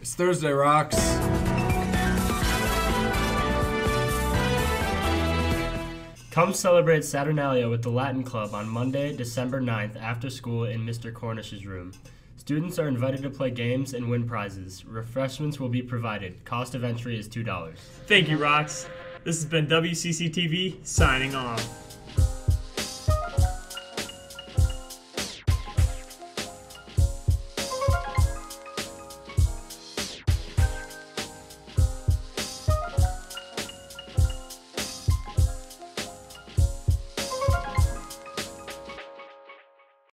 It's Thursday, rocks. Come celebrate Saturnalia with the Latin Club on Monday, December 9th after school in Mr. Cornish's room. Students are invited to play games and win prizes. Refreshments will be provided. Cost of entry is $2. Thank you, Rocks. This has been WCC TV. signing off.